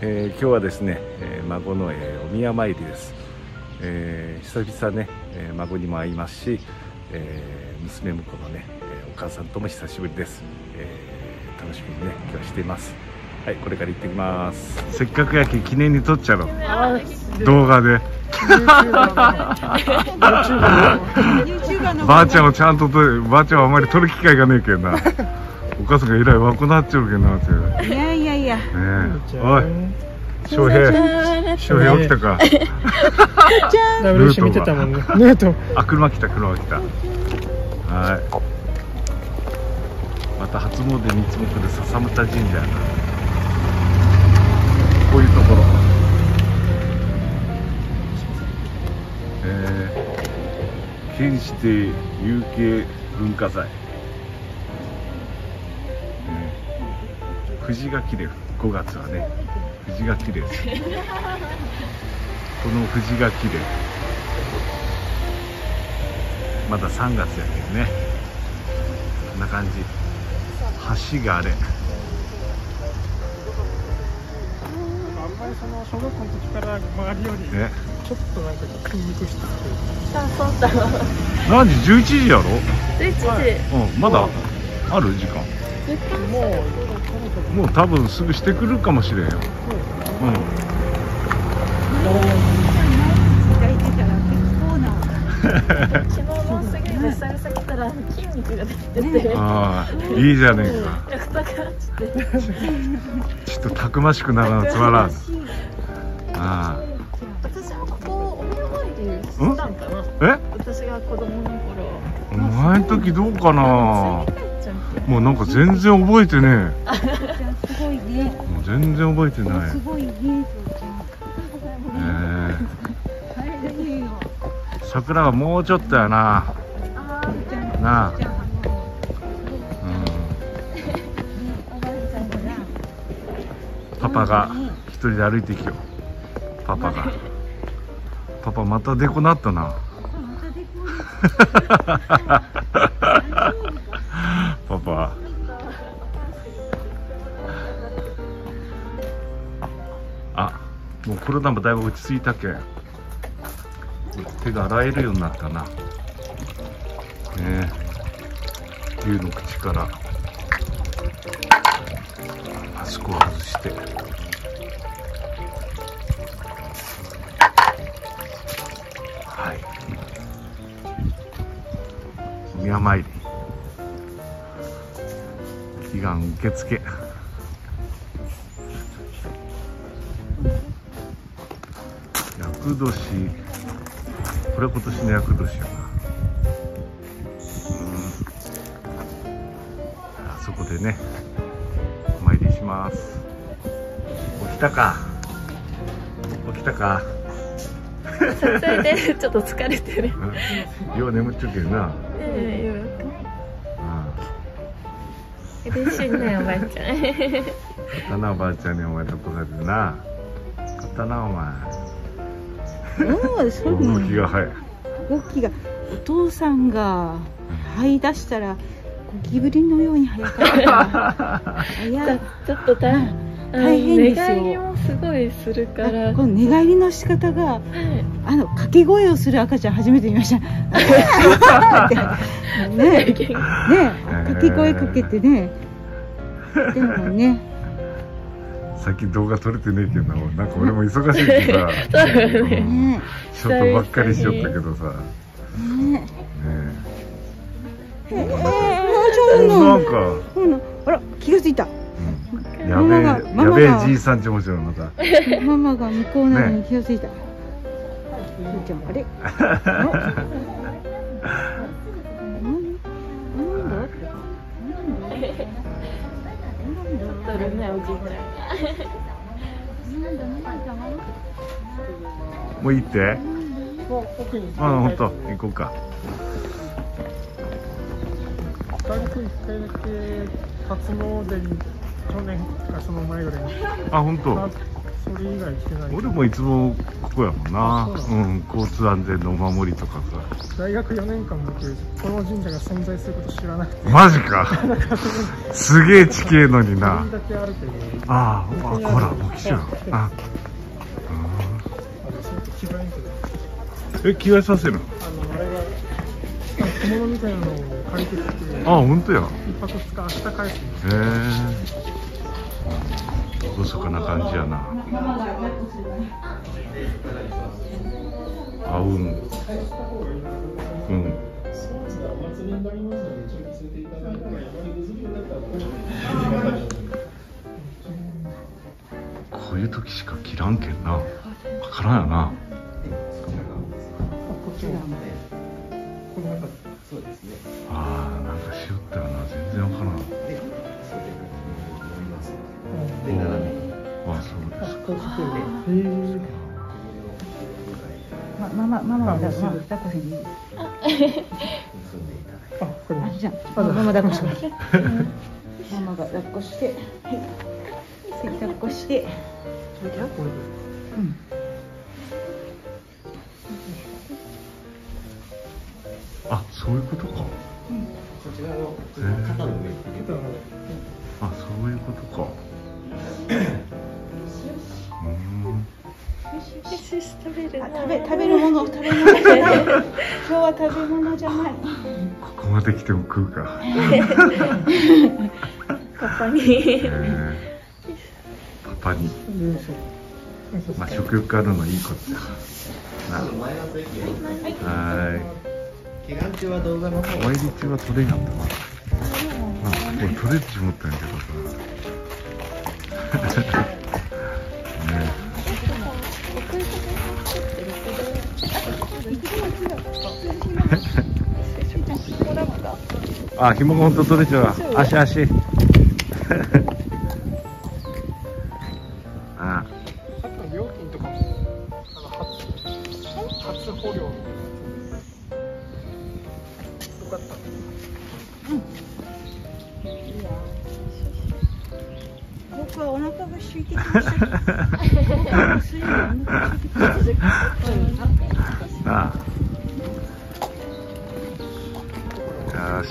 えー、今日はですね、えー、孫の、えー、お宮参りです、えー、久々ね、えー、孫にも会いますし、えー、娘婿のね、えー、お母さんとも久しぶりです、えー、楽しみにね今日はしています。はいこれから行ってきます。せっかくやけ記念に撮っちゃろう。動画で。ばあちゃんをちゃんと撮る。ばあちゃんはあまり撮る機会がねえけんな。お母さんがえらい若くなっちゃうけんなっていや。おい。翔平。翔平起きたか？WC 見てたもんね。ヌートあ車来た車来た。はい。また初詣にいつも来る笹牟田神社やな。こういうところ。えー、県指定有形文化財。藤が綺麗5月はね藤が綺麗です。この藤が綺麗まだ3月やけどね。こんな感じ。橋があれ。あんまりその小学校の時から周りよりね。ちょっとなんか筋肉質あそうだ何時？11時やろ？11時、はい、うんまだある時間。もうもう多分すぐしてくるかもしれんよ、うん昨日の過ぎで久々来たら筋肉ができててああいいじゃねえか。ちょっとたくましくならなつまらん。ああ。私もここお宮参りしたんかな。え私が子供の頃。お前の時どうかな。もうなんか全然覚えてねすごいねもう全然覚えてない。すごいねえー、桜がもうちょっとやな。なあ。パパが一人で歩いてきよパパが。パパまたデコなったな。パ あもうコロナもだいぶ落ち着いたけん。手が洗えるようになったな。ね竜の口から。マスクを外して。はい。宮参り。祈願受付。厄年。これ今年の厄年やな。あそこでねお参りします。起きたか。起きたか。撮影でちょっと疲れてる。よう眠っちゃうけどな、えー嬉しいねおばあちゃん。刀おばあちゃんにお前とこされてな。刀お前おおそう動きが早い。動きがお父さんが這い出したらゴキブリのように速かった。いやちょっと大大変ですよ。寝返りもすごいするから。この寝返りの仕方が、あの掛け声をする赤ちゃん初めて見ました。ね。ね。掛け声かけてね。でもねさっき動画撮れてねえけどなんか俺も忙しいしさ ね、ちょっとばっかりしよったけどさ。ね。ねえ。ー、なんかあら気がついた。やべえやべえじいさんちもちろんまた。ママが向こうなのに気がついた、ね、ちゃんあれ？もういいって？あ本当行こうか。2人と1回だけ初詣に去年かその前ぐらいに。あ本当それ以外来てない。俺もいつもここやもんな。うん交通安全のお守りとかさ。大学4年間僕この神社が存在すること知らなくてマジか。すげえ地形のにな。ああほらもう来ちゃう。あ。え着替えさせるあのあれが小物みたいなのを借りてきてあ本当や。一泊二日明日帰すへえ厳かな感じやな。あうん。うん。こういう時しか切らんけんな。分からんやな。ああなんかしよったよな。全然分からんそうでま、ママ、ママこせんでいい。あ、これ。あ、じゃあ、ママ抱っこして。ママが抱っこして。はい。抱っこして。うん。あ、そういうことか。うん。そちらの肩の上に。あ、そういうことか。食べる。食べ食べるもの食べ物じゃない。今日は食べ物じゃない。ここまで来ても食うか。パパに、えー、パパに。まあ食欲あるのいいことだはい祈願中は動画の方参り中は撮れんやったなあこれ撮れって思ったんやけどさ。ねあ、紐が本当取れちゃう。足足。あ。料金とかも、初捕虜。よかった。うん。いいな僕はお腹が空いてきました。あ あ。よし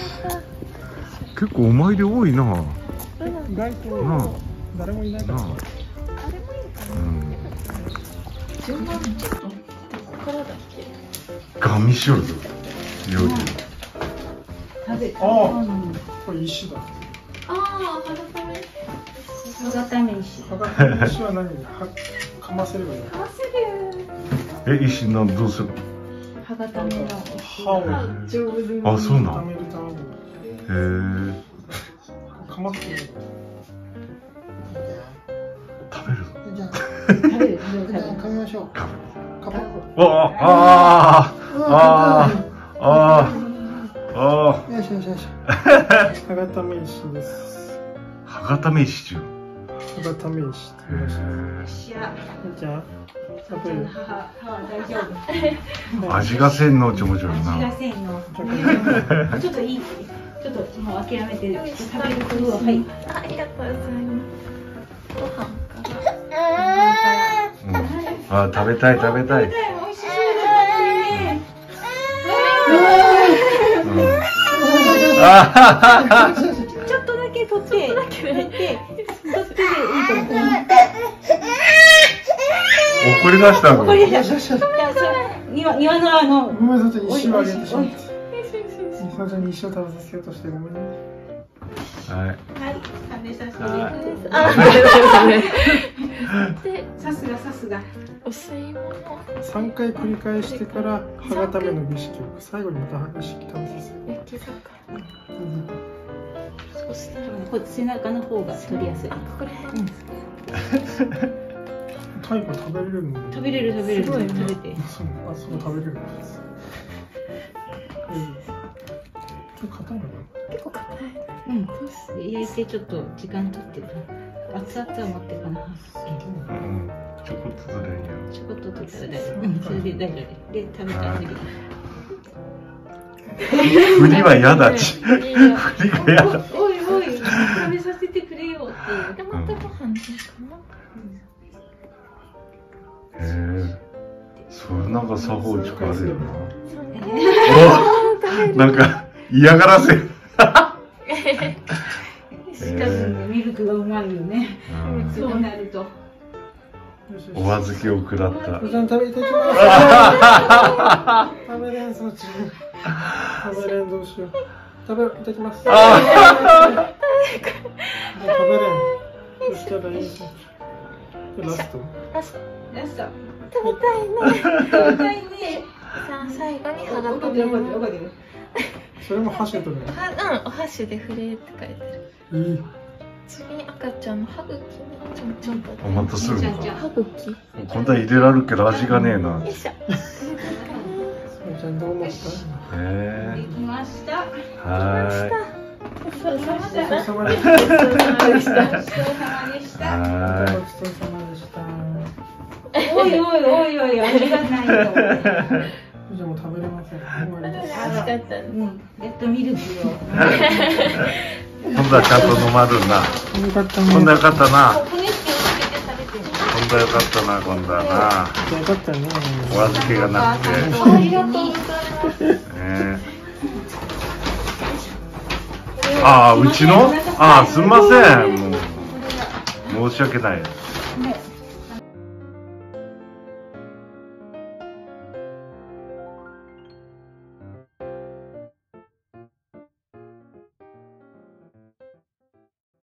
結構お参り多いな意外とな誰もいないからなうん順番ちょっとからだっけガミしよるぞ料理食べああこれ石だかませればい。いかませるえ石のどうする歯固めの歯を上手にあそうなんへえかまって食べる食べる噛みましょう噛むあああああよしよしよし歯固め石です歯固め石中歯固め石って言いましたじゃあ味がせんのちょもちょな。味がせんの。ちょっといい。ちょっともう諦めて食べることははい。ありがとうございます。ご飯あ食べたい食べたい。美味しそうね。ちょっとだけ取って、取って、取ってでいいと思う。怒り出したの。怒り出した。庭庭のあの。ごめんなさい、石をあげてしまって。みさちゃんに石を食べさせようとしてごめんね。はい。はい、食べさせてください。で、さすがさすが。お吸い物。三回繰り返してから歯固めの儀式を最後にまた儀式食べさせる。焼き魚。そしたらこ背中の方が取りやすい。ここら辺。ですか。タイパ食べれるの食べれる食べれる、ね、食べてそうあそう食べれるえー、硬いのかな。結構硬い。うん。焼いてちょっと時間取ってる熱々は持ってかな。うん。ちょこっと取れるよ。ちょこっと取ったら大丈夫うん。それで大丈夫。で食べた次振りは嫌だ。ち振りが嫌だ食べさせてくれよっていう。でまたご飯かな、うん。えそれなんか作法力あるよな。おなんか嫌がらせ。しかもミルクがうまいよね、うん、そうなると。お預けを食らった。食べてきます。食べれん、そっち。食べれん、どうしよう。食べ、いただきます。食べれん。そしたらいいですラスト。ラスト。ラスト。食べたいね。食べたいね。さあ、最後に歯が食べる。それも箸で取る。は、うん、お箸で触れって書いてる。いい。次に赤ちゃんの歯茎ちょんちょんと。またすぐ歯茎。本当は入れられるけど味がねえな。よいしょ。ちゃんどう思ったええできました。はい。ごちそうさごちそうさまでした。ごちそうさまでした。ごちそうさまでした。おいおいおいおい、ありがないよ。じゃもう食べれません。美味しかった。うん。レッドミルクを。今度はちゃんと飲まるな。今度はよかったな。今度はよかったな、今度はな。よかったね。お預けがなくて。ありがとうございます。ああ、うちの？ああ、すみません。もう、申し訳ない。